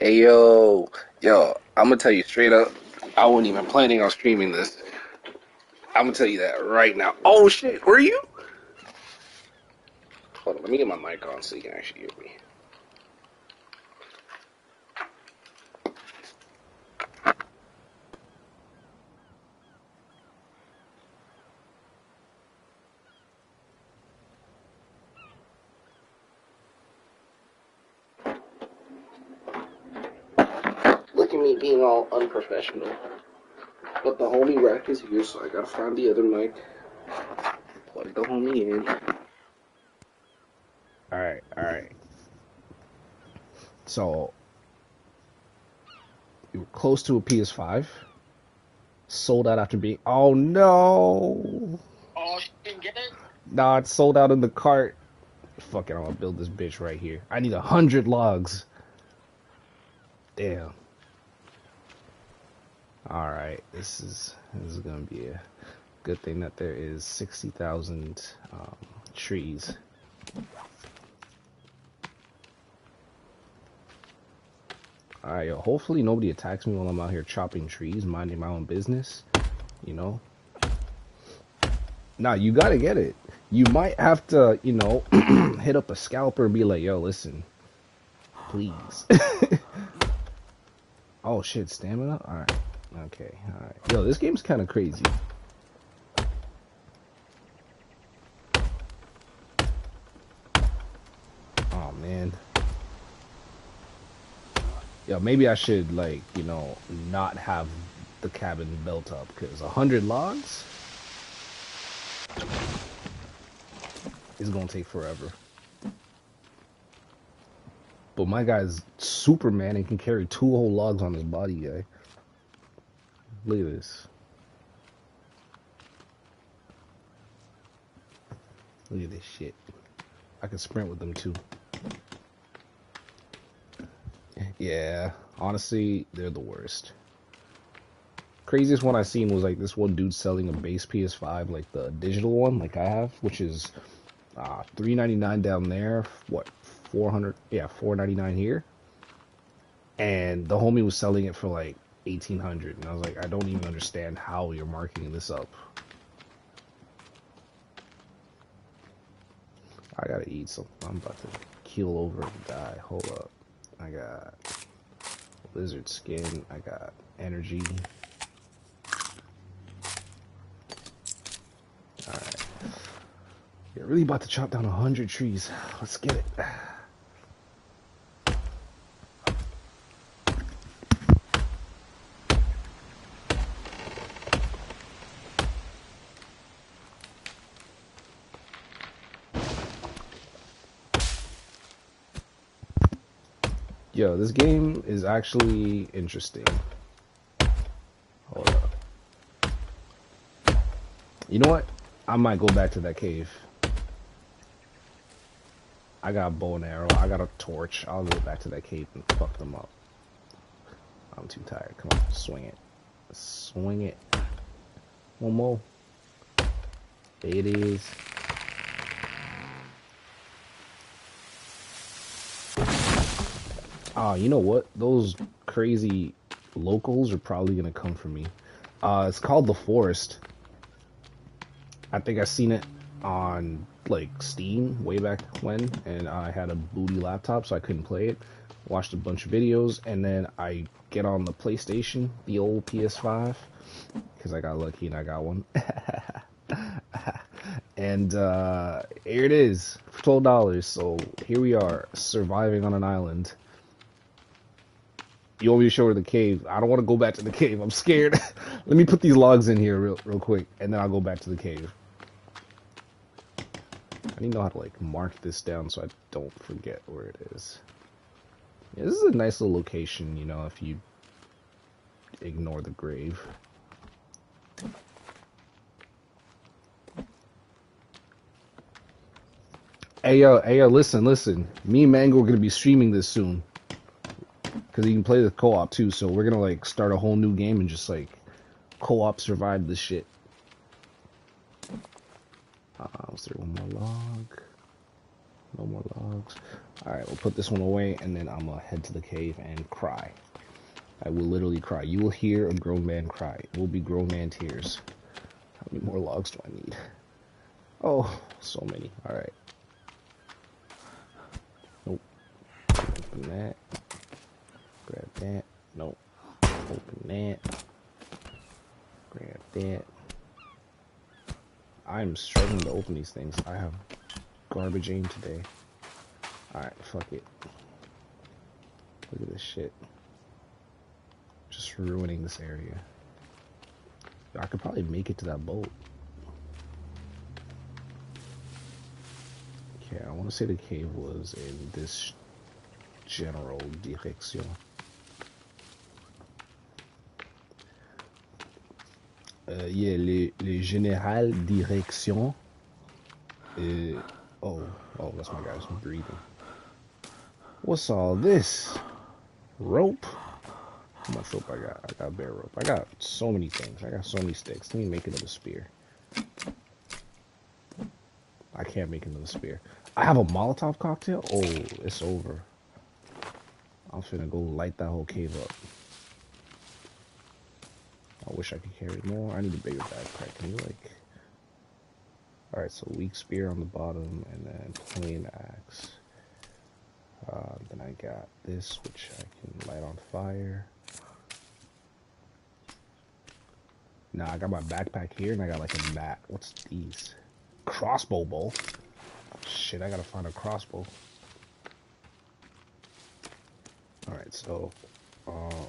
Hey yo, yo, I'm gonna tell you straight up, I wasn't even planning on streaming this. I'm gonna tell you that right now. Oh shit, were you? Hold on, let me get my mic on so you can actually hear me. Look me being all unprofessional. But the homie rack is here, so I gotta find the other mic. Plug the homie in. All right, all right. So you were close to a PS5, sold out after being. Oh no! Oh, she didn't get it? Nah, it's sold out in the cart. Fuck it, I'm gonna build this bitch right here. I need a hundred logs. Damn. All right, this is this is gonna be a good thing that there is sixty thousand um, trees. All right, yo. Hopefully nobody attacks me while I'm out here chopping trees, minding my own business. You know. Nah, you gotta get it. You might have to, you know, hit up a scalper and be like, "Yo, listen, please." oh shit, stamina. All right. Okay. All right. Yo, this game's kind of crazy. Oh man. Yo, maybe I should like, you know, not have the cabin built up because a hundred logs is gonna take forever. But my guy's Superman and can carry two whole logs on his body, guy. Look at this. Look at this shit. I can sprint with them too. Yeah, honestly, they're the worst. Craziest one I seen was like this one dude selling a base PS5, like the digital one, like I have, which is uh, three ninety nine down there. What four hundred? Yeah, four ninety nine here. And the homie was selling it for like eighteen hundred, and I was like, I don't even understand how you're marking this up. I gotta eat something. I'm about to keel over and die. Hold up. I got lizard skin. I got energy. Alright. You're really about to chop down a hundred trees. Let's get it. Yo, this game is actually interesting. Hold up. You know what? I might go back to that cave. I got a bow and arrow. I got a torch. I'll go back to that cave and fuck them up. I'm too tired. Come on, swing it. Swing it. One more. There it is. Ah, you know what? Those crazy locals are probably gonna come for me. Uh, it's called The Forest. I think I seen it on like Steam way back when, and I had a booty laptop, so I couldn't play it. Watched a bunch of videos, and then I get on the PlayStation, the old PS5, because I got lucky and I got one. and uh, here it is for twelve dollars. So here we are, surviving on an island. You want me to show her the cave? I don't want to go back to the cave. I'm scared. Let me put these logs in here real, real quick, and then I'll go back to the cave. I need to know how to like mark this down so I don't forget where it is. Yeah, this is a nice little location, you know, if you ignore the grave. Hey yo, hey yo, listen, listen. Me and Mango are gonna be streaming this soon. Cause you can play the co-op too, so we're gonna like start a whole new game and just like co-op survive this shit. Uh, was there one more log? No more logs. Alright, we'll put this one away and then I'm gonna head to the cave and cry. I will literally cry. You will hear a grown man cry. It will be grown man tears. How many more logs do I need? Oh, so many. Alright. Nope. Open that. Grab that. Nope. Open that. Grab that. I'm struggling to open these things. I have garbage aim today. Alright, fuck it. Look at this shit. Just ruining this area. I could probably make it to that boat. Okay, I want to say the cave was in this general direction. Uh, yeah, le, le général direction. Uh, oh, oh, that's my guy's breathing. What's all this? Rope? How much rope I got? I got bare rope. I got so many things. I got so many sticks. Let me make another spear. I can't make another spear. I have a Molotov cocktail? Oh, it's over. I'm finna go light that whole cave up. I wish I could carry more. I need a bigger backpack. Can you like... Alright, so weak spear on the bottom and then plain axe. Uh, then I got this, which I can light on fire. Now I got my backpack here and I got like a mat. What's these? Crossbow bow. Shit, I gotta find a crossbow. Alright, so uh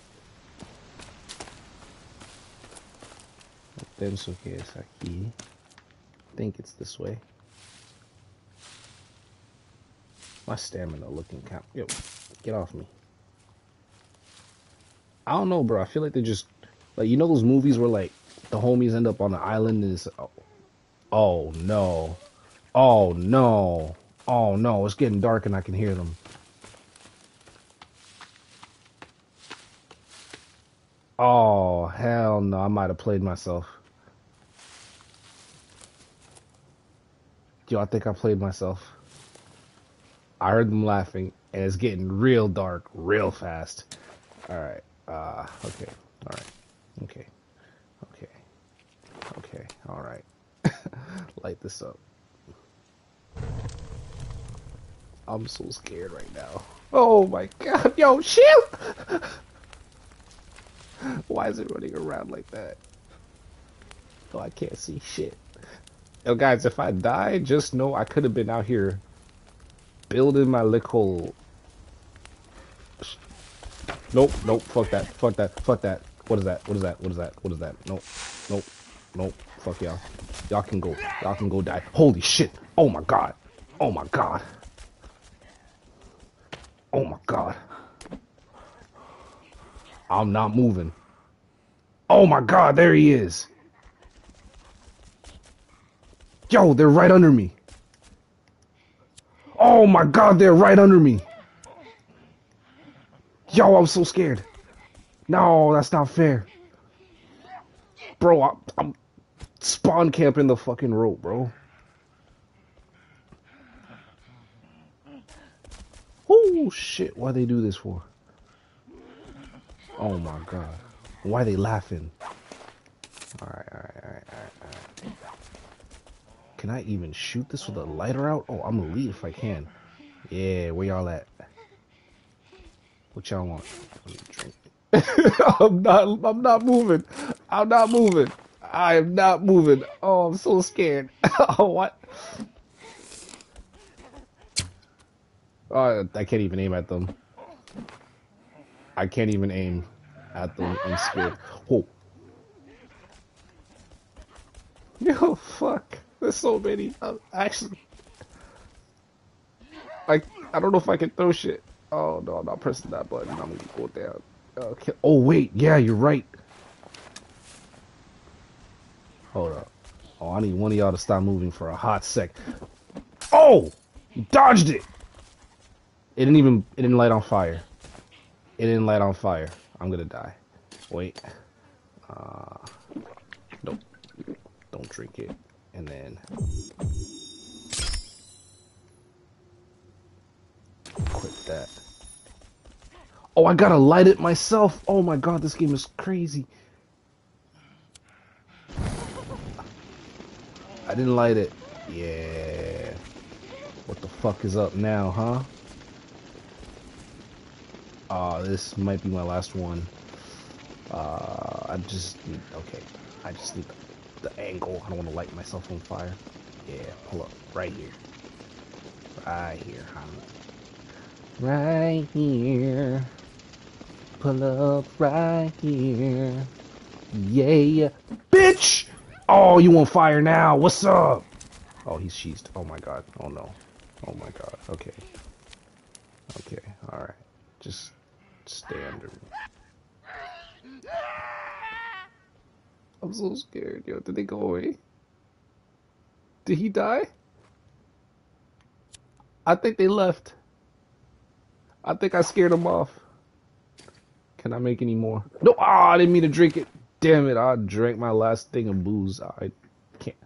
penso que es aquí. I think it's this way. My stamina looking count. Yo, get off me. I don't know, bro. I feel like they just like you know those movies where like the homies end up on the island and it's oh, oh no. Oh no. Oh no, it's getting dark and I can hear them. Oh, hell no. I might have played myself. Yo, I think I played myself. I heard them laughing, and it's getting real dark real fast. Alright. Uh, okay. Alright. Okay. Okay. Okay. Alright. Light this up. I'm so scared right now. Oh my god, yo, shoot! Why is it running around like that? Oh, I can't see shit. Yo, guys, if I die, just know I could have been out here building my little... Nope, nope, fuck that, fuck that, fuck that. What is that? What is that? What is that? What is that? Nope, nope, nope, fuck y'all. Y'all can go, y'all can go die. Holy shit! Oh my god! Oh my god! Oh my god. I'm not moving. Oh my god, there he is. Yo, they're right under me. Oh my god, they're right under me. Yo, I'm so scared. No, that's not fair. Bro, I'm, I'm spawn camping the fucking rope, bro. Oh shit, why they do this for? Oh my god. Why they laughing? Alright, alright, alright, alright. Can I even shoot this with a oh. lighter out? Oh, I'm gonna leave if I can. Yeah, where y'all at? What y'all want? I'm not I'm not moving. I'm not moving. I am not moving. Oh, I'm so scared. oh, what? Oh, I can't even aim at them. I can't even aim at them. I'm scared. Whoa. Yo, fuck. There's so many. Uh, actually, I I don't know if I can throw shit. Oh no, I'm not pressing that button. I'm gonna go down. Okay. Oh wait, yeah, you're right. Hold up. Oh, I need one of y'all to stop moving for a hot sec. Oh, you dodged it. It didn't even. It didn't light on fire. It didn't light on fire. I'm gonna die. Wait. Uh, nope. Don't drink it and then quit that. Oh, I gotta light it myself. Oh my god, this game is crazy. I didn't light it. Yeah. What the fuck is up now, huh? Uh, this might be my last one. Uh, I just need, okay. I just need the, angle. I don't want to light myself on fire. Yeah, pull up. Right here. Right here? Right here. Pull up right here. Yeah. Bitch! Oh, you on fire now. What's up? Oh, he's sheezed. Oh my god. Oh no. Oh my god. Okay. Okay. Alright. Just stay under me. I'm so scared, yo. Did they go away? Did he die? I think they left. I think I scared them off. Can I make any more? No, ah, I didn't mean to drink it. Damn it, I drank my last thing of booze. I can't.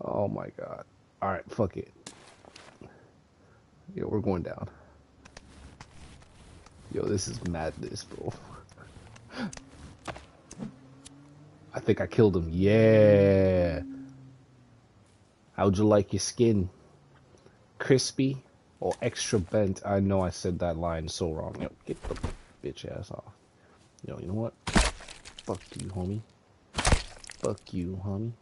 Oh my god. Alright, fuck it. Yo, we're going down. Yo, this is madness, bro. I think I killed him. Yeah. How'd you like your skin? Crispy or extra bent? I know I said that line so wrong. Yo, get the bitch ass off. Yo, you know what? Fuck you, homie. Fuck you, homie.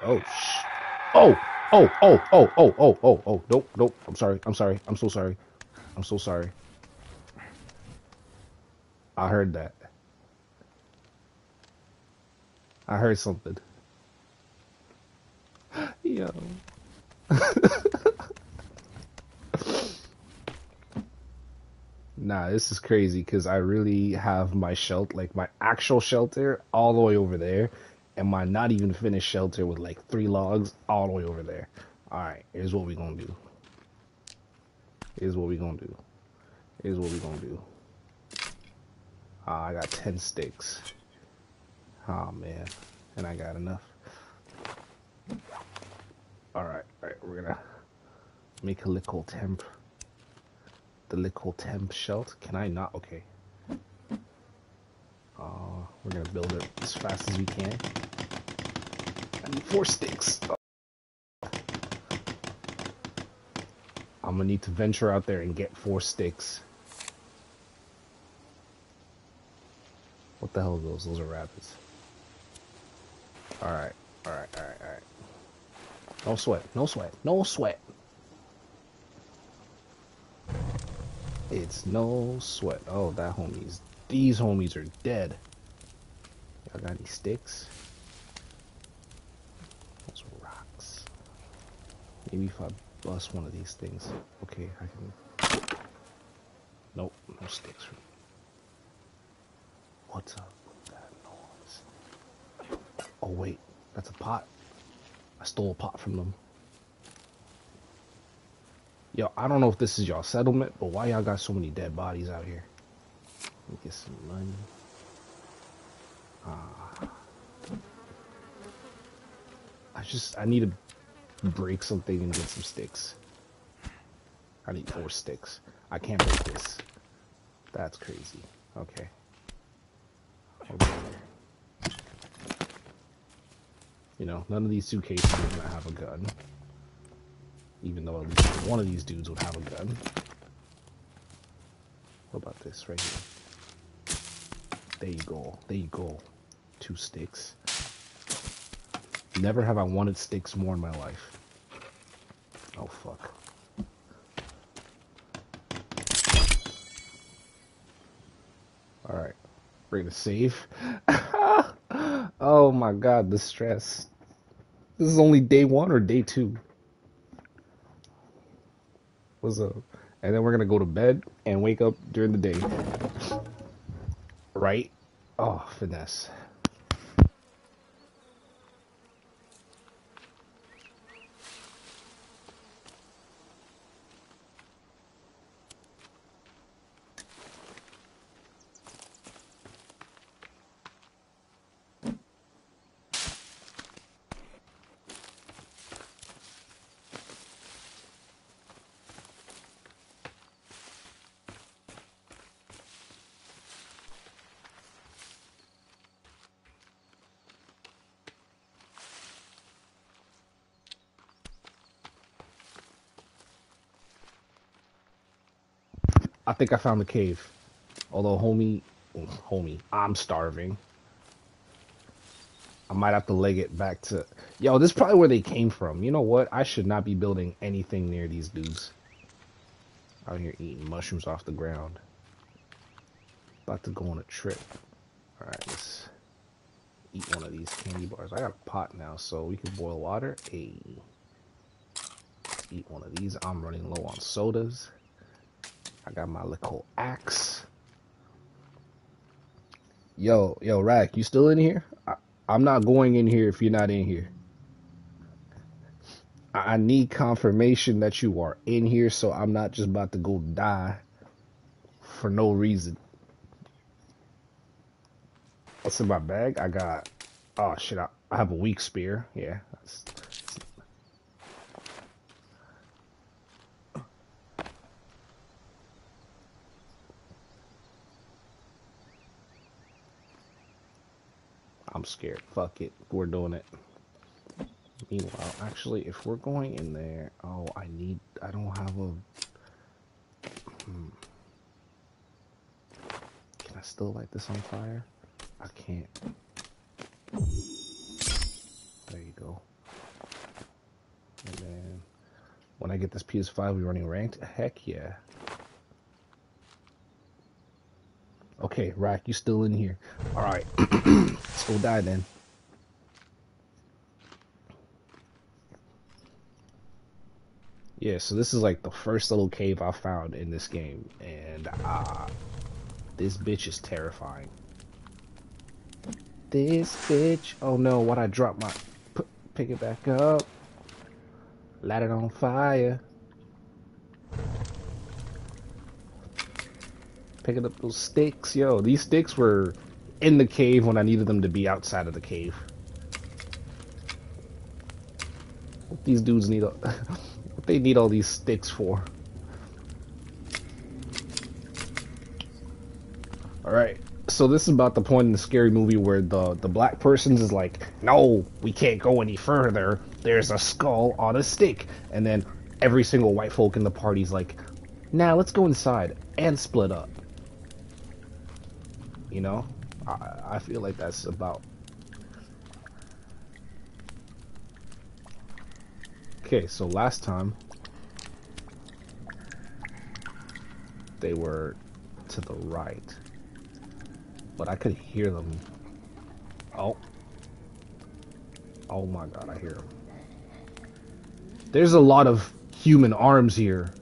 Oh, sh- Oh, oh, oh, oh, oh, oh, oh, oh. Nope, nope. I'm sorry. I'm sorry. I'm so sorry. I'm so sorry. I heard that. I heard something. Yo. Nah, this is crazy because I really have my shelter, like my actual shelter, all the way over there, and my not even finished shelter with like three logs all the way over there. All right, here's what we gonna do. Here's what we gonna do. Here's what we gonna do. Uh, I got ten sticks. Oh man, and I got enough. All right, all right, we're gonna make a little temp the little temp shelter. Can I not? Okay. Uh, we're gonna build it as fast as we can. I need four sticks. I'm gonna need to venture out there and get four sticks. What the hell are those? Those are rabbits. Alright, alright, alright, alright. No sweat, no sweat, no sweat. It's no sweat. Oh, that homies. These homies are dead. Y'all got any sticks? Those rocks. Maybe if I bust one of these things. Okay, I can. Nope, no sticks. What's up? Oh, wait. That's a pot. I stole a pot from them. Yo, I don't know if this is y'all settlement, but why y'all got so many dead bodies out here? Let me get some money. Ah. I just, I need to break something and get some sticks. I need four sticks. I can't break this. That's crazy. Okay. Okay. You know, none of these suitcases are gonna have a gun. Even though at least one of these dudes would have a gun. What about this right here? There you go. There you go. Two sticks. Never have I wanted sticks more in my life. Oh, fuck. Alright. We're gonna save. My god, the stress. This is only day one or day two? What's up? And then we're gonna go to bed and wake up during the day. Right? Oh, finesse. Think I found the cave. Although, homie, oh, homie, I'm starving. I might have to leg it back to. Yo, this is probably where they came from. You know what? I should not be building anything near these dudes. Out here eating mushrooms off the ground. About to go on a trip. Alright, let's eat one of these candy bars. I got a pot now, so we can boil water. Hey. Eat one of these. I'm running low on sodas. I got my little axe. Yo, yo, Rack, you still in here? I, I'm not going in here if you're not in here. I need confirmation that you are in here, so I'm not just about to go die for no reason. What's in my bag? I got. Oh shit! I, I have a weak spear. Yeah. That's, I'm scared. Fuck it. We're doing it. Meanwhile, actually, if we're going in there, oh, I need. I don't have a. Hmm. Can I still light this on fire? I can't. There you go. And then when I get this PS5, we running ranked? Heck yeah. Okay, Rack, you still in here. Alright. Let's go die then. Yeah, so this is like the first little cave I found in this game, and uh, this bitch is terrifying. This bitch. Oh no, what I dropped my. pick it back up. Light it on fire. Picking up those sticks. Yo, these sticks were in the cave when I needed them to be outside of the cave. What these dudes need. what they need all these sticks for? Alright so this is about the point in the scary movie where the the black person's is like, no, we can't go any further. There's a skull on a stick, and then every single white folk in the party's like, now nah, let's go inside and split up. You know, I, I feel like that's about. Okay, so last time they were to the right but I could hear them. Oh. Oh my god, I hear them. There's a lot of human arms here.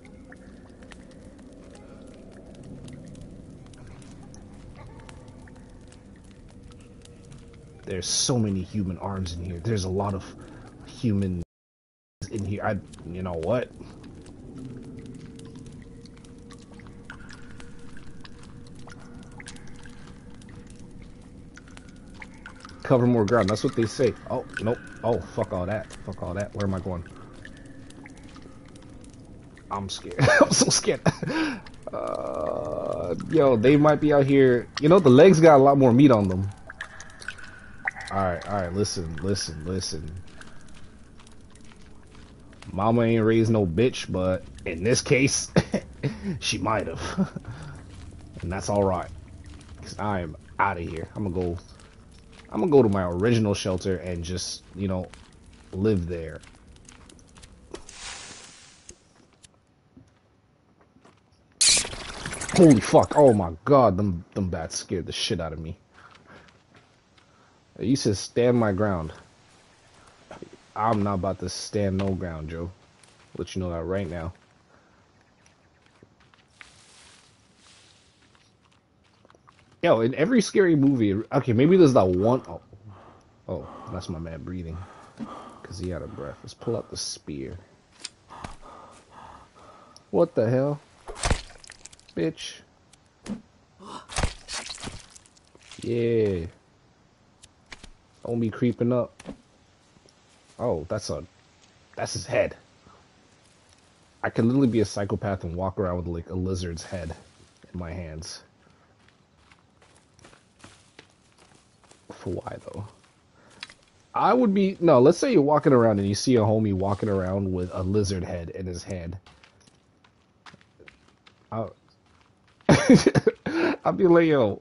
There's so many human arms in here. There's a lot of human in here. I, you know what? cover more ground. That's what they say. Oh, nope. Oh, fuck all that. Fuck all that. Where am I going? I'm scared. I'm so scared. Uh, yo, they might be out here. You know, the legs got a lot more meat on them. Alright, alright. Listen, listen, listen. Mama ain't raised no bitch, but in this case, she might have. and that's alright. Because I am out of here. I'm gonna go I'm gonna go to my original shelter and just, you know, live there. Holy fuck, oh my god, them, them bats scared the shit out of me. You said stand my ground. I'm not about to stand no ground, Joe. Let you know that right now. Yo, in every scary movie, okay, maybe there's that one. Oh, oh that's my man breathing. Because he out of breath. Let's pull out the spear. What the hell? Bitch. Yeah. Don't be creeping up. Oh, that's a... That's his head. I can literally be a psychopath and walk around with like a lizard's head in my hands. For why though? I would be no. Let's say you're walking around and you see a homie walking around with a lizard head in his hand. I, I'd be like, yo,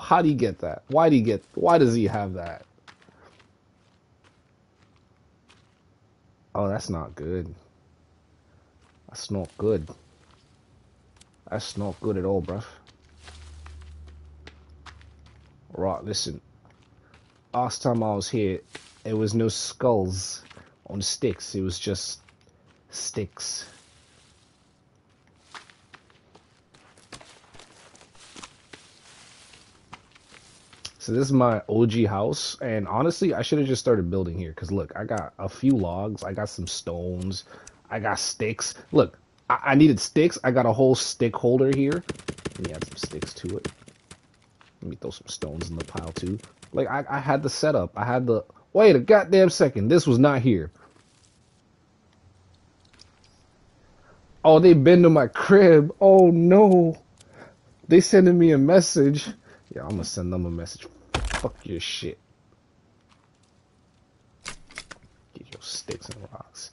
how do you get that? Why do you get? Why does he have that? Oh, that's not good. That's not good. That's not good at all, bruv. Right, listen. Last time I was here, there was no skulls on sticks. It was just sticks. So this is my OG house, and honestly, I should have just started building here. Cause look, I got a few logs, I got some stones, I got sticks. Look, I, I needed sticks. I got a whole stick holder here. Let me add some sticks to it. Let me throw some stones in the pile too. Like I, I had the setup. I had the wait a goddamn second. This was not here. Oh, they've been to my crib. Oh no. They sending me a message. Yeah, I'm gonna send them a message. Fuck your shit. Get your sticks and rocks.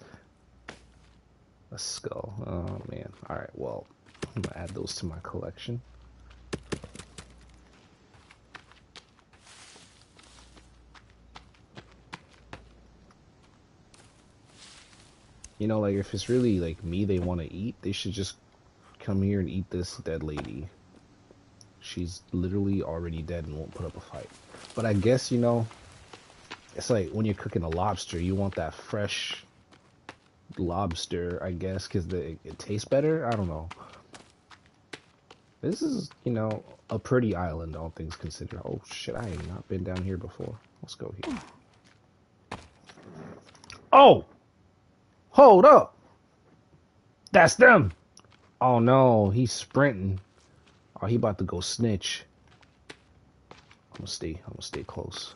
A skull. Oh man. Alright, well, I'm gonna add those to my collection. You know, like if it's really like me they want to eat, they should just come here and eat this dead lady. She's literally already dead and won't put up a fight. But I guess, you know, it's like when you're cooking a lobster, you want that fresh lobster, I guess, because it, it tastes better. I don't know. This is, you know, a pretty island, all things considered. Oh shit, I have not been down here before. Let's go here. Oh! Hold up! That's them! Oh no, he's sprinting. Oh, he about to go snitch. I'm gonna stay, I'm gonna stay close.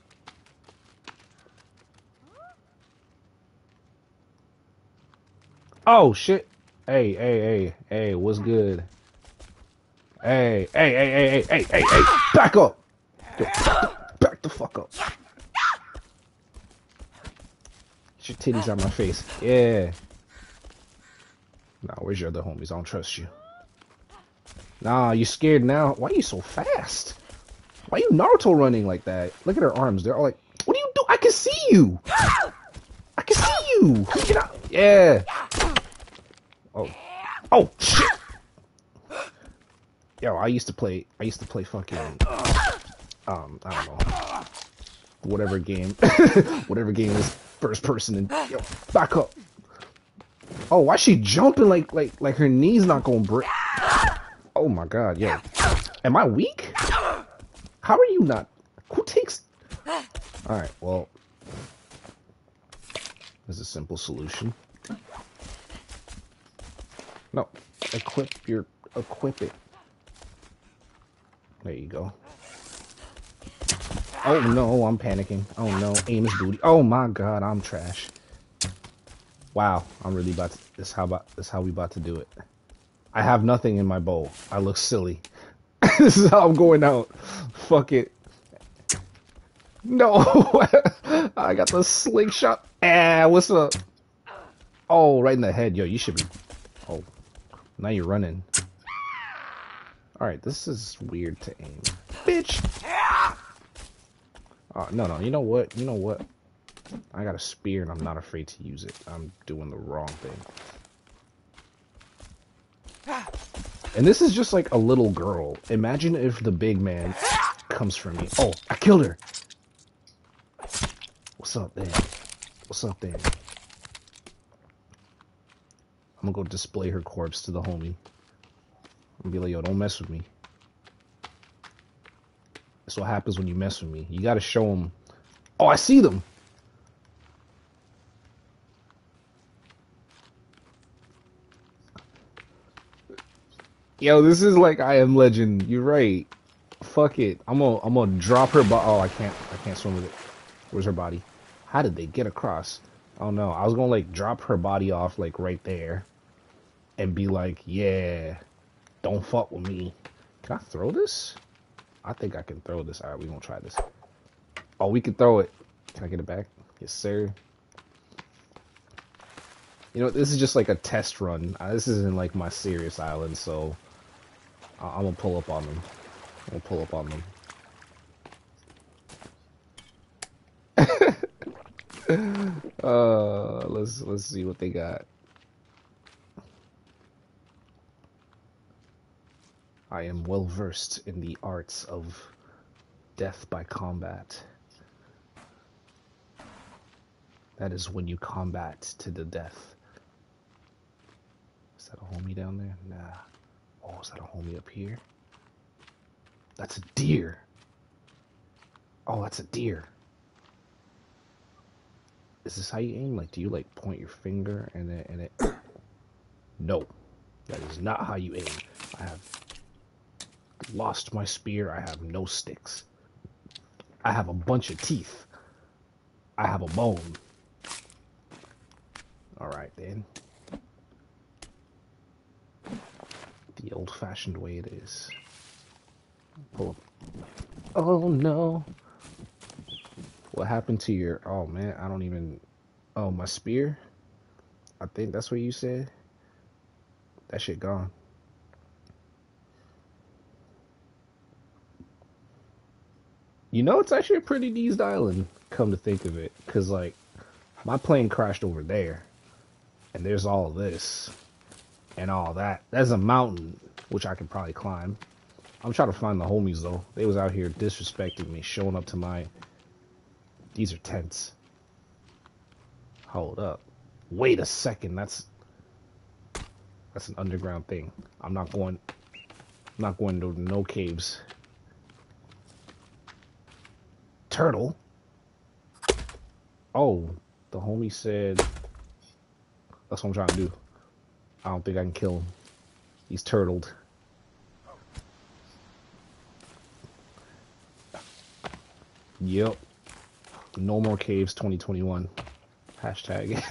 Oh shit! Hey, hey, hey, hey, what's good? Hey, hey, hey, hey, hey, hey, hey, hey, back up! Yo, back, the, fuck up. Get your titties out my face. Yeah. Nah, where's your other homies? I don't trust you. Nah, you scared now? Why are you so fast? Why are you Naruto running like that? Look at her arms. They're all like, what do you do? I can see you! I can see you! Get out! Yeah! Oh. Oh, shit! Yo, I used to play, I used to play fucking, um, I don't know. Whatever game. Whatever game is first person and, yo, back up. Oh, why she jumping like, like, like her knee's not gonna break? Oh my god, yo. Am I weak? How are you not? Who takes... Alright, well... There's a simple solution. No, equip your... Equip it. There you go. Oh no, I'm panicking. Oh no, aim is booty. Oh my god, I'm trash. Wow, I'm really about to... This how about... This how we about to do it. I have nothing in my bowl. I look silly. this is how I'm going out. Fuck it. No! I got the slingshot. Ah, what's up? Oh, right in the head. Yo, you should be... Oh, now you're running. Alright, this is weird to aim. Bitch! Oh, no, no, you know what? You know what? I got a spear and I'm not afraid to use it. I'm doing the wrong thing. And this is just like a little girl. Imagine if the big man comes for me. Oh, I killed her. What's up there? What's up there? I'm gonna go display her corpse to the homie. Be like, yo, don't mess with me. That's what happens when you mess with me. You gotta show them. Oh, I see them. Yo, this is like I Am Legend. You're right. Fuck it. I'm gonna I'm gonna drop her. But oh, I can't I can't swim with it. Where's her body? How did they get across? Oh no, I was gonna like drop her body off like right there, and be like, yeah, don't fuck with me. Can I throw this? I think I can throw this. All right, we gonna try this. Oh, we can throw it. Can I get it back? Yes, sir. You know, this is just like a test run. Uh, this isn't like my serious island, so I- I'm gonna pull up on them. I'm gonna pull up on them. uh, let's let's see what they got. I am well versed in the arts of death by combat. That is when you combat to the death. Is that a homie down there? Nah. Oh, is that a homie up here? That's a deer. Oh, that's a deer. Is this how you aim? Like, do you like point your finger and it and it? No, that is not how you aim. I have lost my spear. I have no sticks. I have a bunch of teeth. I have a bone. All right then. The old-fashioned way it is. Pull up. Oh no. What happened to your? Oh man, I don't even. Oh, my spear. I think that's what you said. That shit gone. You know, it's actually a pretty decent island. Come to think of it, because like my plane crashed over there, and there's all this and all that. That's a mountain which I can probably climb. I'm trying to find the homies though. They was out here disrespecting me, showing up to my. These are tents. Hold up. Wait a second. That's that's an underground thing. I'm not going. I'm not going to no caves. Turtle. Oh, the homie said. That's what I'm trying to do. I don't think I can kill him. He's turtled. Yep. No more caves 2021. Hashtag.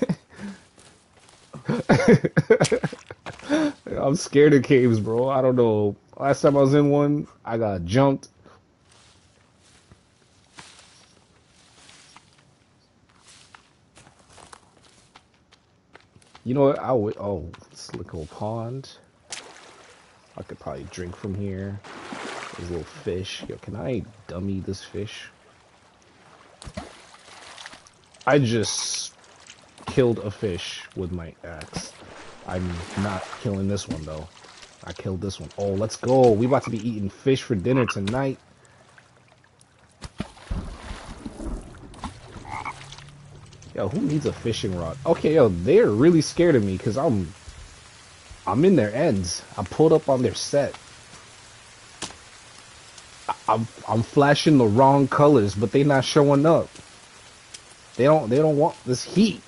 I'm scared of caves, bro. I don't know. Last time I was in one, I got jumped. You know what? I would. Oh, Slicko Pond. I could probably drink from here. There's a little fish. Yo, can I dummy this fish? I just killed a fish with my axe. I'm not killing this one though. I killed this one. Oh, let's go. We about to be eating fish for dinner tonight. Yo, who needs a fishing rod? Okay, yo, they're really scared of me because I'm I'm in their ends. I pulled up on their set. I'm I'm flashing the wrong colors, but they're not showing up. They don't they don't want this heat.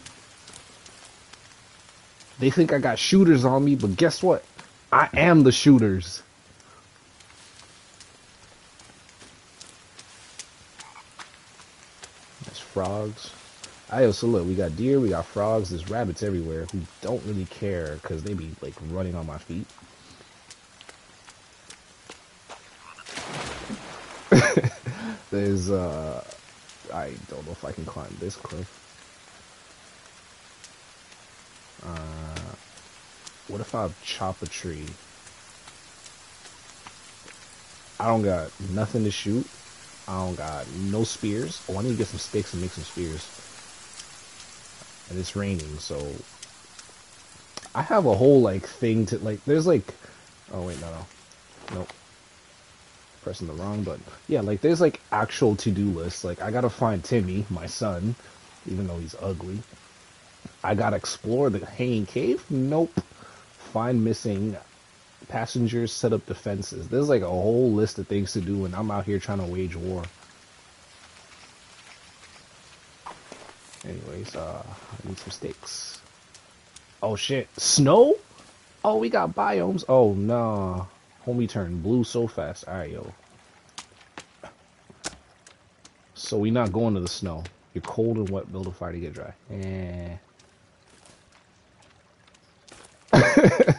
They think I got shooters on me, but guess what? I am the shooters. There's frogs. I also look, we got deer, we got frogs, there's rabbits everywhere who don't really care because they be like running on my feet. there's uh I don't know if I can climb this cliff. Uh what if I chop a tree? I don't got nothing to shoot. I don't got no spears. Oh, I need to get some sticks and make some spears. And it's raining, so I have a whole like thing to like. There's like, oh wait, no, no, nope. Pressing the wrong button. Yeah, like there's like actual to-do lists. Like I gotta find Timmy, my son, even though he's ugly. I gotta explore the hanging cave. Nope. Find missing passengers, set up defenses. There's like a whole list of things to do, and I'm out here trying to wage war. Anyways, uh, I need some sticks. Oh shit, snow? Oh, we got biomes. Oh nah, homie turned blue so fast. All right, yo. So we not going to the snow. You're cold and wet. Build a fire to get dry. Eh.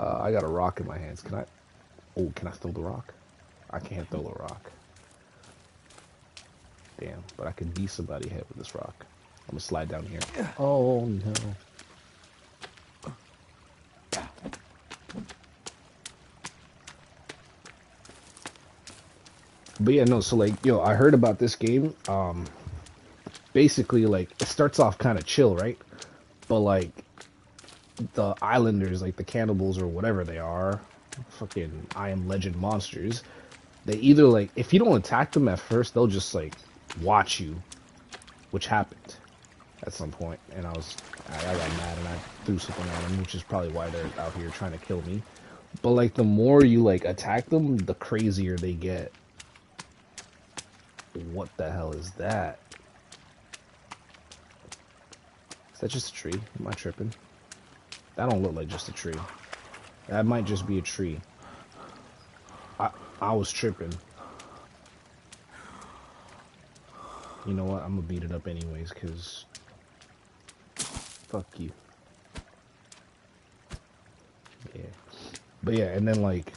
Uh, I got a rock in my hands. Can I? Oh, can I throw the rock? I can't throw the rock. Damn, but I can be somebody head with this rock. I'm gonna slide down here. Oh no. But yeah, no, so like, yo, I heard about this game. Um basically like it starts off kind of chill, right? But like the islanders, like the cannibals or whatever they are, fucking I am legend monsters, they either like if you don't attack them at first, they'll just like watch you, which happened at some point, and I was, I, I got mad and I threw something at them, which is probably why they're out here trying to kill me. But like, the more you like attack them, the crazier they get. What the hell is that? Is that just a tree? Am I tripping? That don't look like just a tree. That might just be a tree. I I was tripping. You know what? I'm gonna beat it up anyways, cause fuck you. Yeah. But yeah, and then like,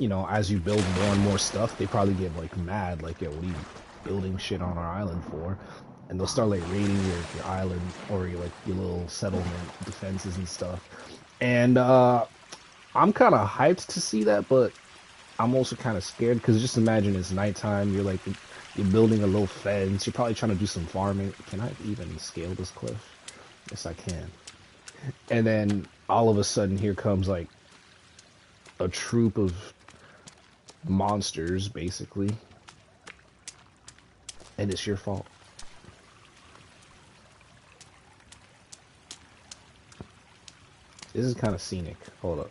you know, as you build more and more stuff, they probably get like mad, like, yo, what are you building shit on our island for? And they'll start like raiding your, your island or your like your little settlement defenses and stuff. And uh I'm kind of hyped to see that, but I'm also kind of scared because just imagine it's nighttime. You're like you're building a little fence. You're probably trying to do some farming. Can I even scale this cliff? Yes, I can. And then all of a sudden, here comes like a troop of monsters, basically, and it's your fault. This is kind of scenic. Hold up.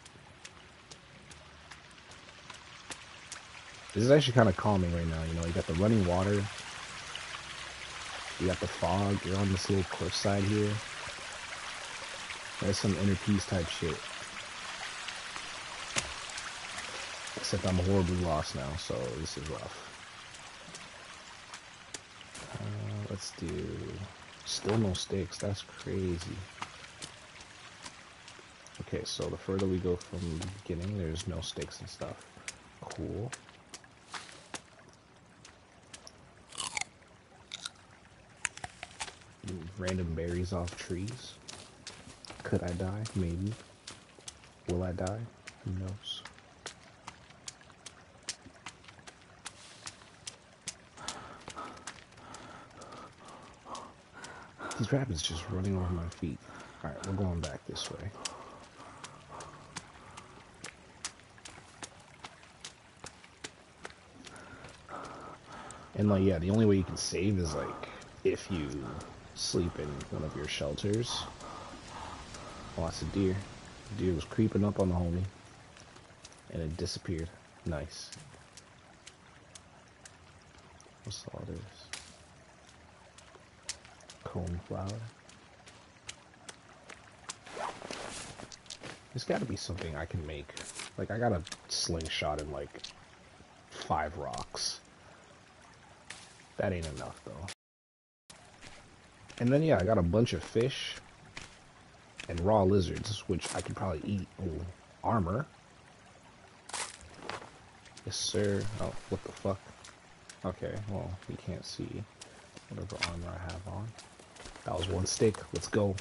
This is actually kind of calming right now. You know, you got the running water. You got the fog. You're on this little cliffside here. That's some inner peace type shit. Except I'm horribly lost now, so this is rough. Uh, let's do... Still no sticks. That's crazy. Okay, so the further we go from the beginning, there's no sticks and stuff. Cool. Random berries off trees. Could I die? Maybe. Will I die? Who knows? These rabbits just running over my feet. Alright, we're going back this way. And like, yeah, the only way you can save is like if you sleep in one of your shelters. Oh, that's a deer. The deer was creeping up on the homie. And it disappeared. Nice. What's all this? Cone flower. There's gotta be something I can make. Like, I got a slingshot and like five rocks. That ain't enough though. And then yeah, I got a bunch of fish and raw lizards, which I could probably eat. Oh, armor. Yes, sir. Oh, what the fuck? Okay, well, you can't see whatever armor I have on. That was one stick. Let's go.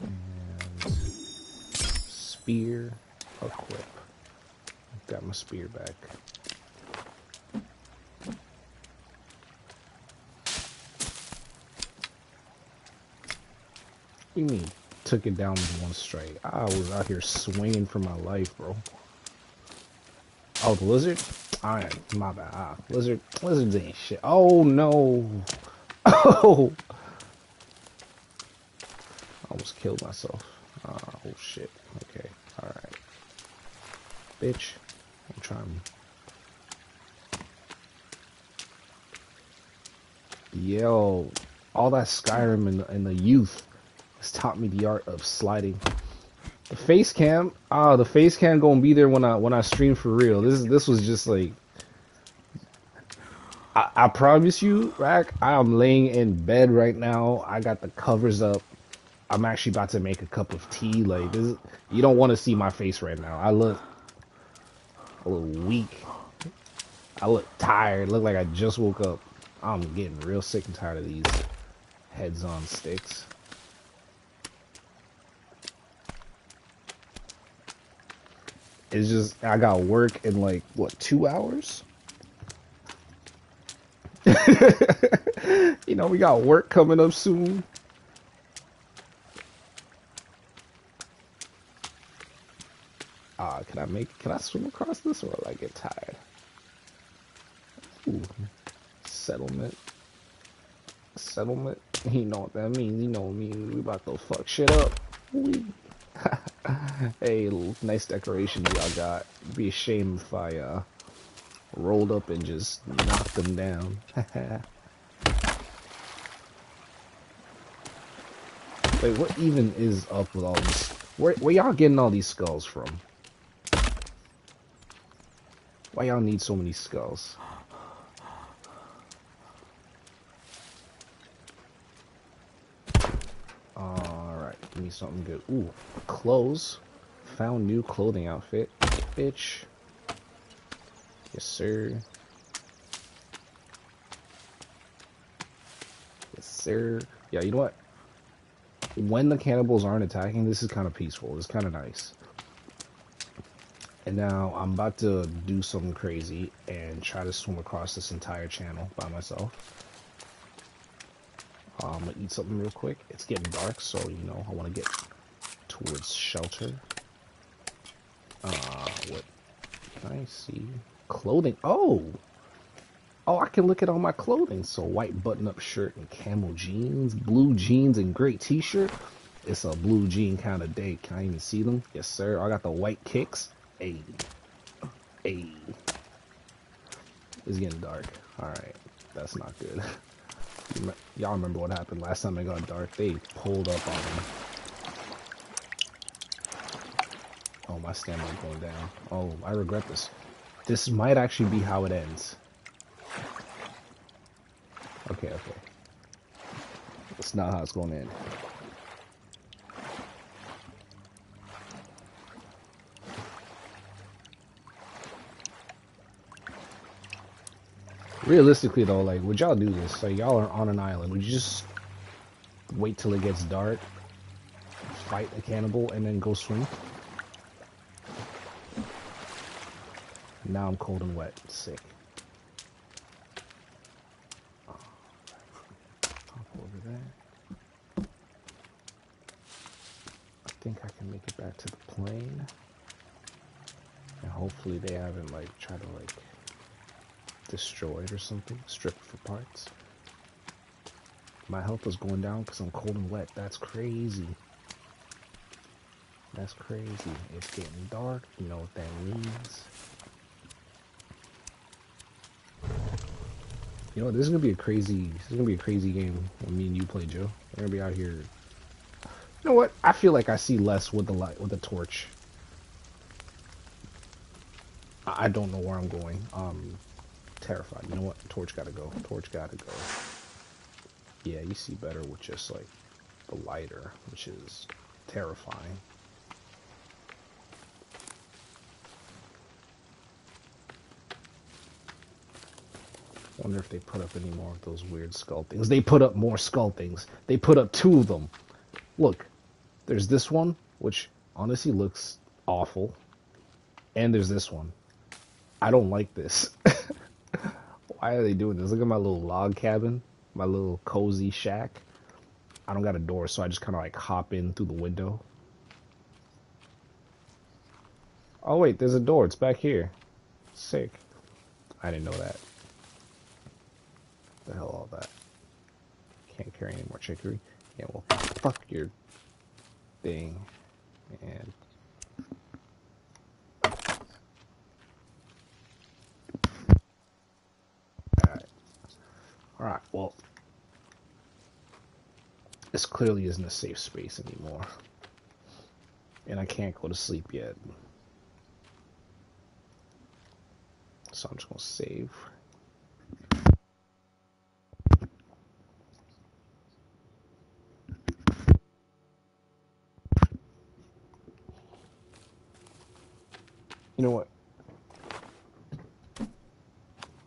And spear equip. Got my spear back. You mean took it down with one strike? I was out here swinging for my life, bro. Oh, the lizard? Alright, my bad. Ah, lizard, lizards ain't shit. Oh, no. Oh! I almost killed myself. Uh, oh, shit. Okay, alright. Bitch. I'm trying. Yo, all that Skyrim and, and the youth has taught me the art of sliding. The face cam, ah, the face cam gonna be there when I when I stream for real. This this was just like, I, I promise you, Rack. I am laying in bed right now. I got the covers up. I'm actually about to make a cup of tea. Like this, you don't want to see my face right now. I look a little weak. I look tired. Look like I just woke up. I'm getting real sick and tired of these heads on sticks. It's just I got work in like what two hours. you know, we got work coming up soon. Ah, can I make? Can I swim across this, or will I get tired? Ooh, settlement, settlement. You know what that means? You know what I mean? We about to fuck shit up. We. hey, nice decorations y'all got. Be ashamed if I uh rolled up and just knocked them down. Wait, what even is up with all this? Where, where y'all getting all these skulls from? Why y'all need so many skulls? Me something good. Ooh, clothes. Found new clothing outfit. Bitch. Yes, sir. Yes, sir. Yeah, you know what? When the cannibals aren't attacking, this is kind of peaceful. It's kind of nice. And now I'm about to do something crazy and try to swim across this entire channel by myself. I'm gonna eat something real quick. It's getting dark, so you know I want to get towards shelter. Uh, what can I see? Clothing. Oh, oh, I can look at all my clothing. So white button-up shirt and camel jeans, blue jeans and gray t-shirt. It's a blue jean kind of day. Can I even see them? Yes, sir. I got the white kicks. Hey. Hey. It's getting dark. Alright. That's not good. Y'all remember what happened last time it got dark? They pulled up on me. Oh, my stamina going down. Oh, I regret this. This might actually be how it ends. Okay, okay. That's not how it's going to end. Realistically though, like, would y'all do this? Like, y'all are on an island. Would you just wait till it gets dark, fight a cannibal, and then go swim? Now I'm cold and wet. Sick. I think I can make it back to the plane. And hopefully they haven't, like, tried to, like, destroyed or something, stripped for parts. My health is going down because I'm cold and wet. That's crazy. That's crazy. It's getting dark. You know what that means. You know, this is gonna be a crazy. This is gonna be a crazy game when me and you play, Joe. We're gonna be out here. You know what? I feel like I see less with the light with the torch. I don't know where I'm going. Um, terrified. You know what? Torch gotta go. Torch gotta go. Yeah, you see better with just like the lighter, which is terrifying. Wonder if they put up any more of those weird skull things. They put up more skull things. They put up two of them. Look, there's this one, which honestly looks awful. And there's this one. I don't like this. Why are they doing this? Look at my little log cabin, my little cozy shack. I don't got a door, so I just kind of like hop in through the window. Oh wait, there's a door. It's back here. Sick. I didn't know that. The hell all that. Can't carry any more chicory. Yeah, well, fuck your thing. And Alright, well, this clearly isn't a safe space anymore. And I can't go to sleep yet. So I'm just to save. You know what?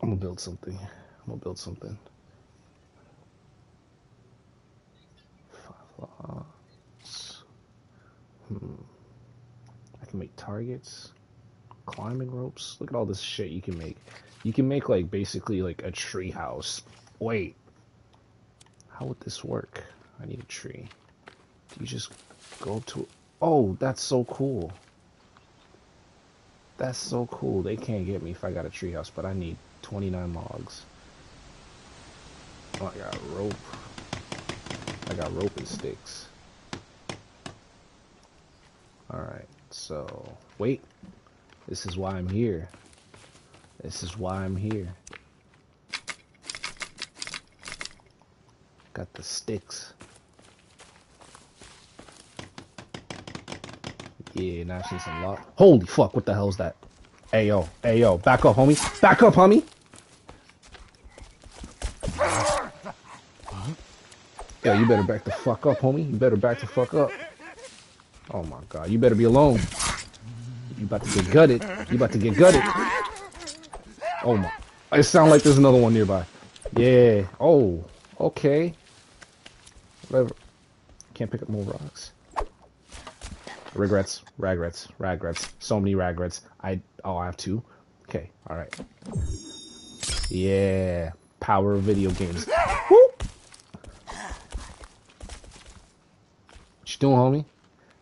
I'm to build something. I'm to build something. Hmm. I can make targets. Climbing ropes. Look at all this shit you can make. You can make like basically like a tree house. Wait. How would this work? I need a tree. Do you just go to Oh, that's so cool. That's so cool. They can't get me if I got a treehouse, but I need 29 logs. Oh, I got rope. I got rope and sticks. Alright, so, wait. This is why I'm here. This is why I'm here. Got the sticks. Yeah, now she's unlocked. Holy fuck, what the hell is that? Hey yo, hey yo, back up, homie. Back up, homie. Yo, you better back the fuck up, homie. You better back the fuck up. Oh my god, you better be alone. You about to get gutted. You about to get gutted. Oh my. It sounds like there's another one nearby. Yeah. Oh, okay. Whatever. Can't pick up more rocks. Regrets, regrets, regrets. So many regrets. I oh I have two. Okay, all right. Yeah, power of video games. Whoop. What you doing, homie?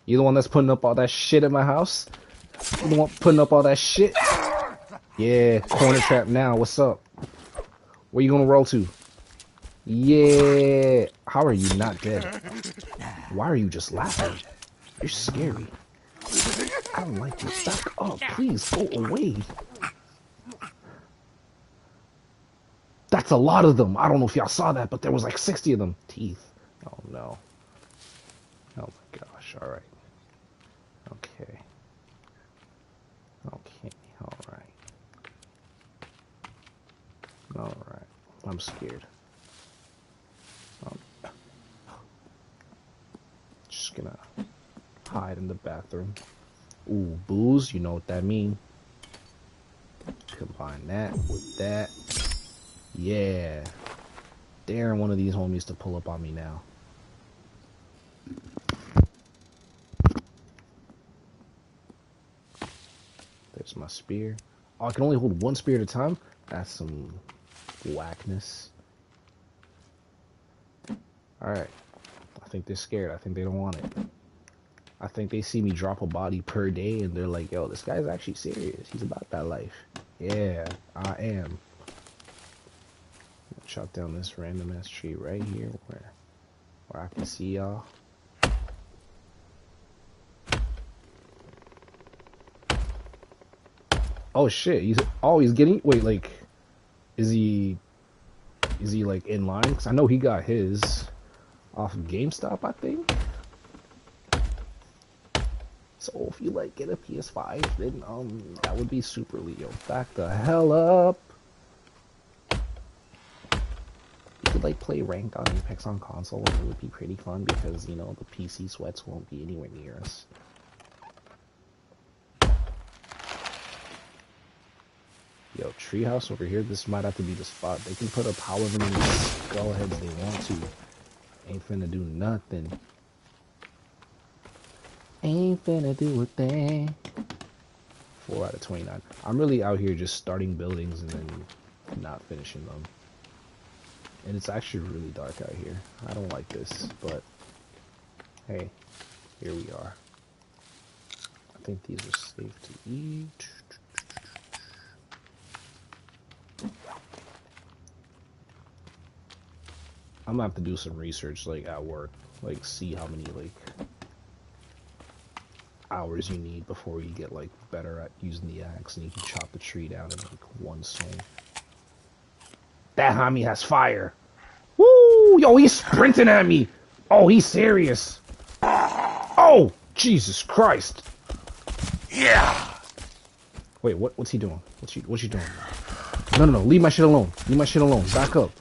You the one that's putting up all that shit in my house? You the one putting up all that shit? Yeah, corner trap now. What's up? Where you gonna roll to? Yeah. How are you not dead? Why are you just laughing? You're scary. I don't like you. Back up, please. Go away. That's a lot of them. I don't know if y'all saw that, but there was like 60 of them. Teeth. Oh no. Oh my gosh. All right. Okay. Okay. All right. All right. I'm scared. Um, just gonna hide in the bathroom. Ooh, booze, you know what that mean. Combine that with that. Yeah. Daring one of these homies to pull up on me now. My spear. Oh, I can only hold one spear at a time? That's some whackness. Alright. I think they're scared. I think they don't want it. I think they see me drop a body per day and they're like, yo, this guy's actually serious. He's about that life. Yeah, I am. Chop down this random ass tree right here where where I can see y'all. Oh shit, he's oh he's getting wait like is he is he like in line? Cause I know he got his off of GameStop, I think. So if you like get a PS5, then um that would be super Leo. Back the hell up. You could like play ranked on Apex on console and it would be pretty fun because you know the PC sweats won't be anywhere near us. Yo, treehouse over here, this might have to be the spot. They can put up however many skullheads they want to. Ain't finna do nothing. Ain't finna do a thing. 4 out of 29. I'm really out here just starting buildings and then not finishing them. And it's actually really dark out here. I don't like this, but hey, here we are. I think these are safe to eat. I'm gonna have to do some research like at work, like see how many like hours you need before you get like better at using the axe and you can chop the tree down in like one swing. That homie has fire. Woo! Yo, he's sprinting at me. Oh, he's serious. Oh, Jesus Christ. Yeah. Wait, what? What's he doing? What's he? What's he doing? No, no, no. Leave my shit alone. Leave my shit alone. Back up.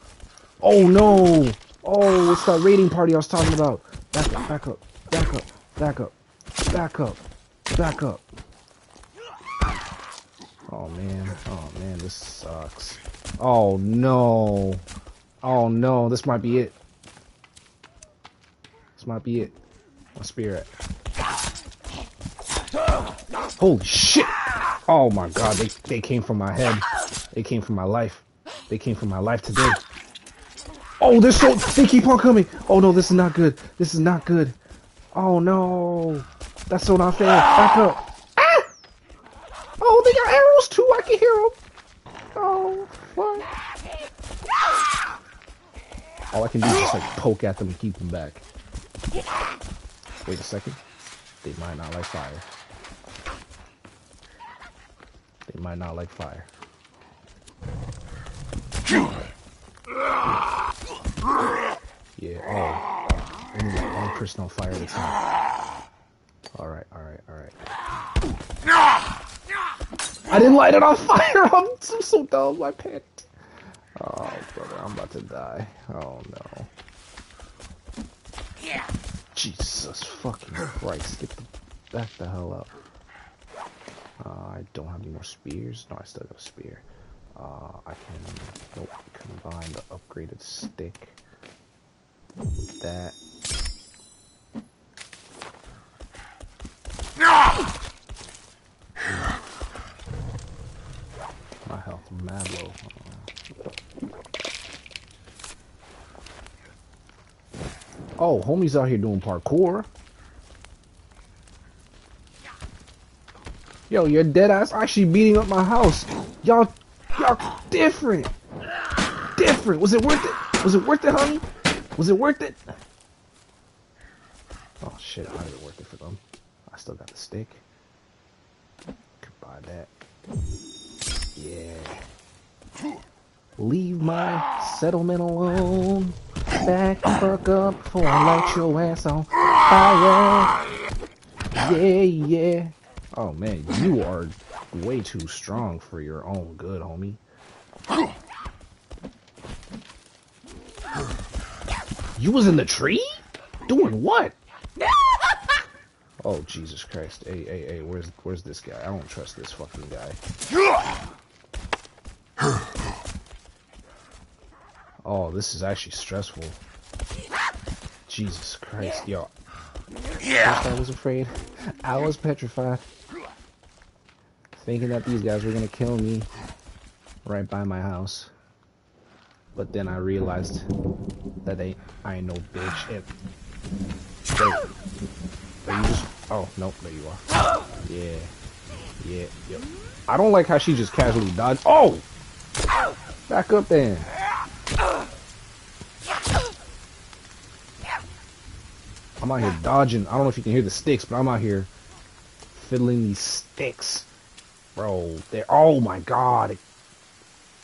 Oh no. Oh, it's that raiding party I was talking about. Back up. Back up. Back up. Back up. Back up. Back up. Oh man. Oh man, this sucks. Oh no. Oh no, this might be it. This might be it. My spirit. Holy shit! Oh my god, they, they came from my head. They came from my life. They came from my life today. Oh, they're so keep on coming. Oh no, this is not good. This is not good. Oh no. That's so not fair. Back up. Ah! Oh, they got arrows too. I can hear them. Oh, what? All I can do is just like poke at them and keep them back. Wait a second. They might not like fire. They might not like fire. Yeah, oh. Only like one person on fire a time. Alright, alright, alright. I didn't light it on fire! I'm so, so dumb, I panicked. Oh, brother, I'm about to die. Oh no. Yeah. Jesus fucking Christ, get the back the hell up. Uh, I don't have any more spears. No, I still got a spear. Uh, I can nope, combine the upgraded stick. with That. My health mad low. Oh, homie's out here doing parkour. Yo, you're dead ass actually beating up my house. Y'all, y'all different. Different. Was it worth it? Was it worth it, honey? Was it worth it? Oh shit, I it worth it for them. I still got the stick. Could buy that. Yeah. Leave my settlement alone. Back the fuck up before I light your ass on fire. Yeah, yeah. Oh man, you are way too strong for your own good, homie. You was in the tree? Doing what? Oh Jesus Christ! Hey, hey, hey! Where's where's this guy? I don't trust this fucking guy. Oh, this is actually stressful. Jesus Christ, yo. Yeah. I was afraid. I was petrified. Thinking that these guys were gonna kill me right by my house. But then I realized that they I ain't no bitch. Are you just oh no, there you are. Yeah. Yeah, yep. I don't like how she just casually dodged. Oh! Back up then. I'm out here dodging. I don't know if you can hear the sticks, but I'm out here fiddling these sticks. Bro, they're, oh my god.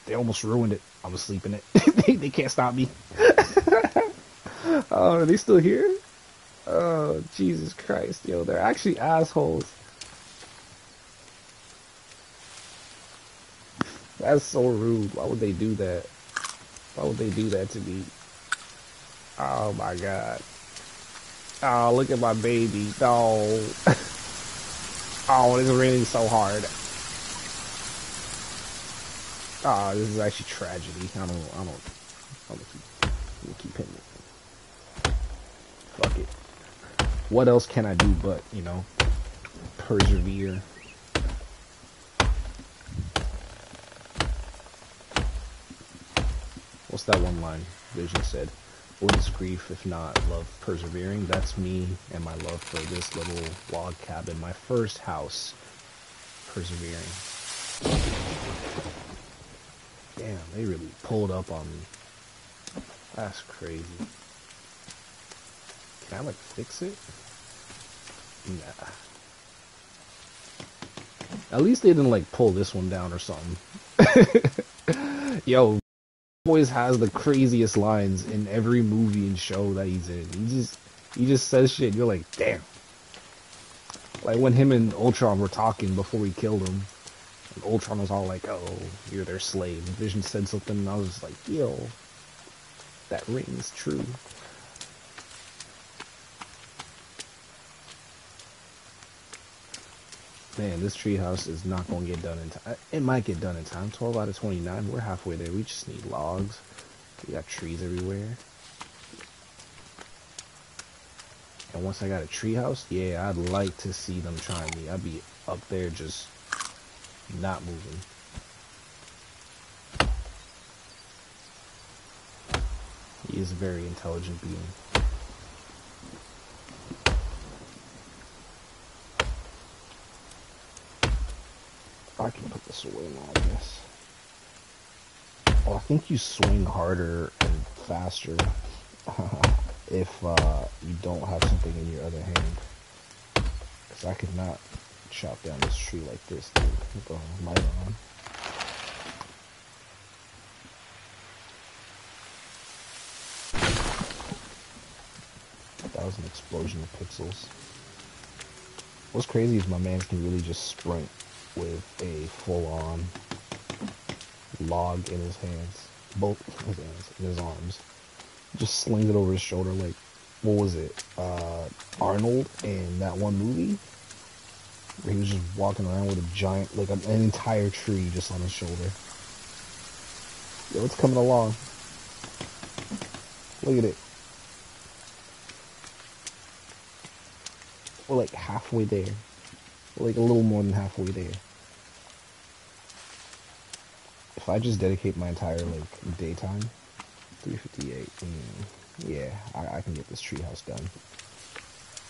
They almost ruined it. I was sleeping it. they, they can't stop me. oh, are they still here? Oh, Jesus Christ. Yo, they're actually assholes. That's so rude. Why would they do that? Why would they do that to me? Oh my god. Oh, look at my baby. No. oh, it's raining so hard. Oh, this is actually tragedy. I don't, I don't, I'm gonna keep, I'm keep hitting it. Fuck it. What else can I do but, you know, persevere? What's that one line Vision said? What is grief if not love persevering? That's me and my love for this little log cabin, my first house, persevering. Damn, they really pulled up on me. That's crazy. Can I like fix it? Nah. At least they didn't like pull this one down or something. Yo, always has the craziest lines in every movie and show that he's in. He just he just says shit. You're like, damn. Like when him and Ultron were talking before we killed him, Ultron was all like, "Oh, you're their slave." Vision said something, and I was like, "Yo, that rings true." Man, this treehouse is not going to get done in time. It might get done in time. 12 out of 29. We're halfway there. We just need logs. We got trees everywhere. And once I got a treehouse, yeah, I'd like to see them try me. I'd be up there just not moving. He is a very intelligent being. I can put this away now, I guess. Oh, I think you swing harder and faster if uh, you don't have something in your other hand. Because I could not chop down this tree like this, dude, light on. That was an explosion of pixels. What's crazy is my man can really just sprint with a full-on log in his hands, both his hands, in his arms. Just slings it over his shoulder like, what was it? Uh, Arnold in that one movie, he was just walking around with a giant, like an, entire tree just on his shoulder. Yo, it's coming along. Look at it. We're like halfway there. We're like a little more than halfway there. If I just dedicate my entire like daytime, 358, mm, yeah, I, I can get this treehouse done.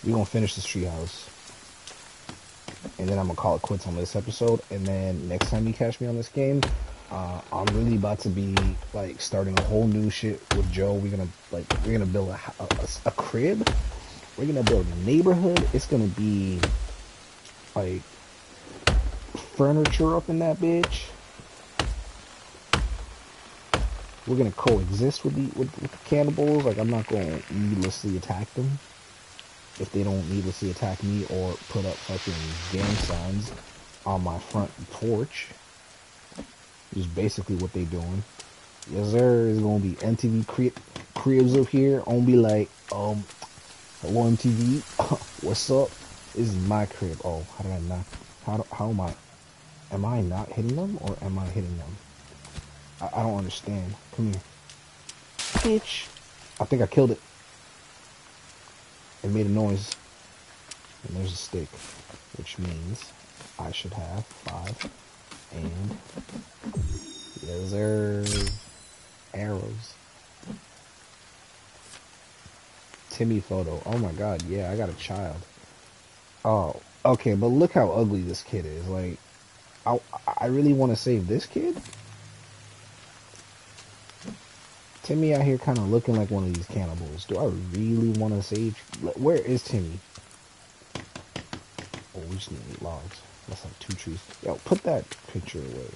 We're gonna finish this treehouse. And then I'm gonna call it quits on this episode. And then next time you catch me on this game, uh, I'm really about to be like starting a whole new shit with Joe. We're gonna like we're gonna build a, a, a crib. We're gonna build a neighborhood. It's gonna be like furniture up in that bitch. We're gonna coexist with the with, with the cannibals. Like I'm not gonna needlessly attack them if they don't needlessly attack me or put up fucking gang signs on my front porch. Is basically what they doing. Yes, sir. It's gonna be MTV cri- cribs up here. I'm gonna be like, um, hello MTV. What's up? This is my crib. Oh, how did I not? How do, how am I? Am I not hitting them or am I hitting them? I, I don't understand. Come here, bitch. I think I killed it. It made a noise. And there's a stick, which means I should have five. And yes, there arrows. Timmy photo. Oh my god, yeah, I got a child. Oh, okay, but look how ugly this kid is. Like, I, I really want to save this kid? Timmy out here kind of looking like one of these cannibals. Do I really want to save? Where is Timmy? Oh, we just need eight logs. That's like two trees. Yo, put that picture away.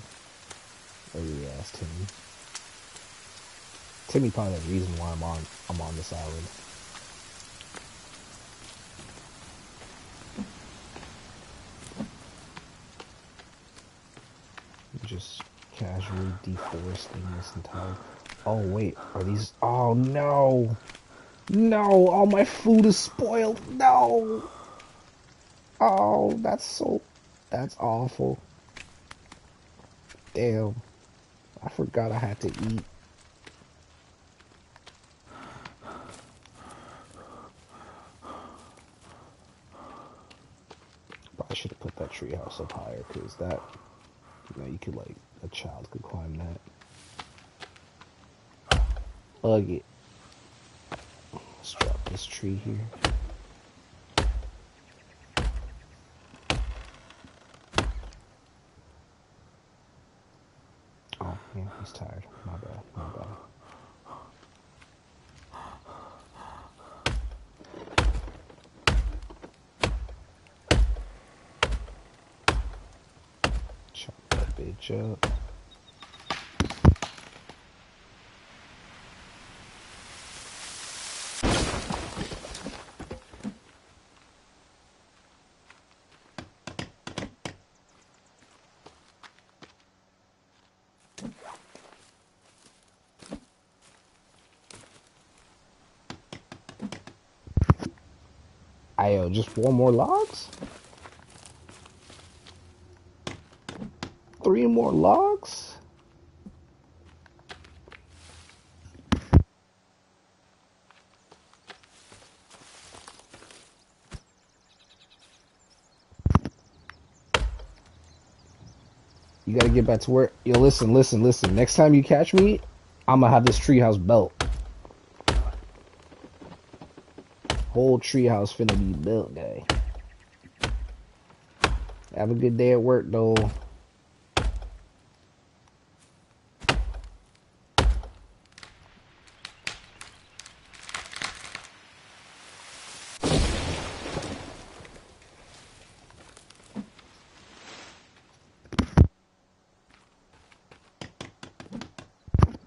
Ugly ass Timmy. Timmy probably the reason why I'm on I'm on this island. Just casually deforesting this entire Oh wait, are these oh no. No, all my food is spoiled. No. Oh, that's so that's awful. Damn. I forgot I had to eat. I should have put that treehouse up higher, because that, you know, you could, like, a child could climb that. Hug it. Let's drop this tree here. Oh, yeah, he's tired. My bad, my bad. Chop that bitch up. Ayo, just four more logs? Three more logs? You gotta get back to work. Yo, listen, listen, listen. Next time you catch me, I'm gonna have this treehouse belt. Whole treehouse finna be built, guy. Have a good day at work, though.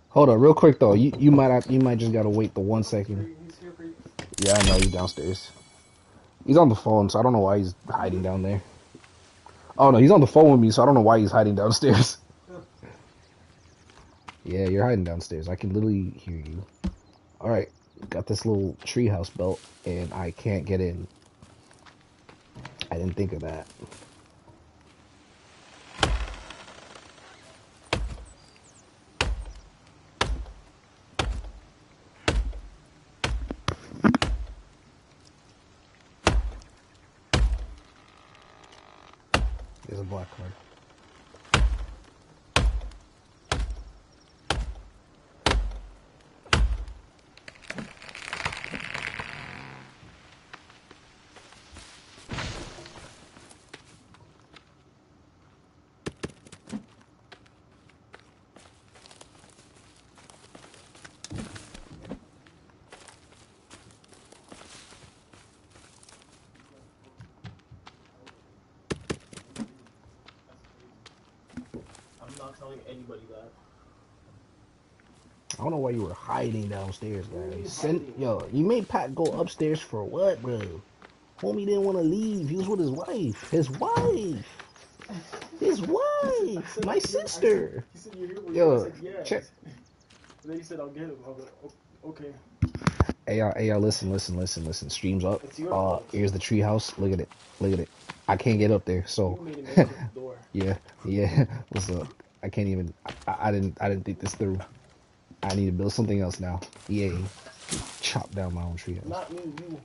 Hold on, real quick though. You you might have, you might just gotta wait the one second. Yeah, I know he's downstairs. He's on the phone, so I don't know why he's hiding down there. Oh no, he's on the phone with me, so I don't know why he's hiding downstairs. Yeah, you're hiding downstairs. I can literally hear you. All right, got this little treehouse belt, and I can't get in. I didn't think of that. Anybody that. I don't know why you were hiding downstairs, guys. Send yo, you made Pat go upstairs for what, bro? Homie didn't want to leave. He was with his wife. His wife. His wife. My sister. He said you're here. Yo, said, yes. check. And then he said I'll get him. I was like, okay. Hey y'all, hey y'all, listen, listen, listen, listen. Streams up. Uh, here's the treehouse. Look at it. Look at it. I can't get up there, so made him open the door. yeah, yeah. What's up? Can't even. I, I didn't. I didn't think this through. I need to build something else now. Yay! Chop down my own tree. Not me, you.